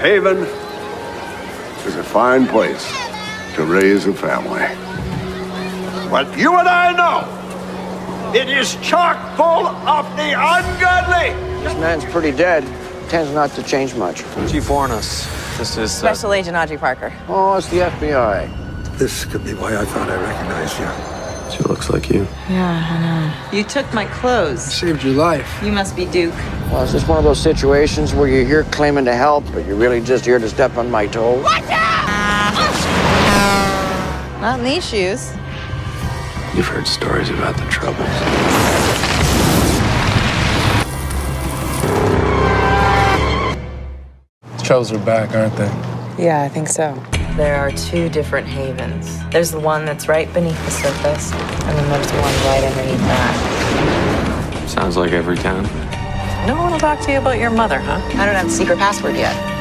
Haven is a fine place to raise a family. But you and I know it is chock full of the ungodly. This man's pretty dead. Tends not to change much. Chief Wuornos, this is. Uh, Special Agent Audrey Parker. Oh, it's the FBI. This could be why I thought I recognized you. She looks like you. Yeah, I know. You took my clothes. Saved your life. You must be Duke. Well, is this one of those situations where you're here claiming to help, but you're really just here to step on my toes? Not in these shoes. You've heard stories about the troubles. The troubles are back, aren't they? Yeah, I think so. There are two different havens. There's the one that's right beneath the surface, and then there's the one right underneath that. Sounds like every town. No one will talk to you about your mother, huh? I don't have a secret password yet.